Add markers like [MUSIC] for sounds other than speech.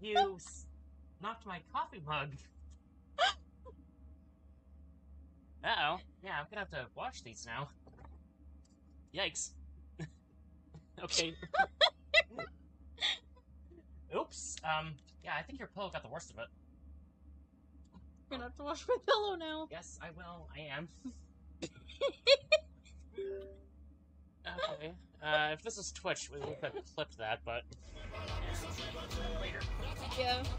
You s- knocked my coffee mug. Uh oh. Yeah, I'm gonna have to wash these now. Yikes. [LAUGHS] okay. [LAUGHS] Oops. Um, yeah, I think your pillow got the worst of it. I'm gonna have to wash my pillow now. Yes, I will. I am. [LAUGHS] okay. Uh, if this is Twitch, we would have clipped that, but. Later. But.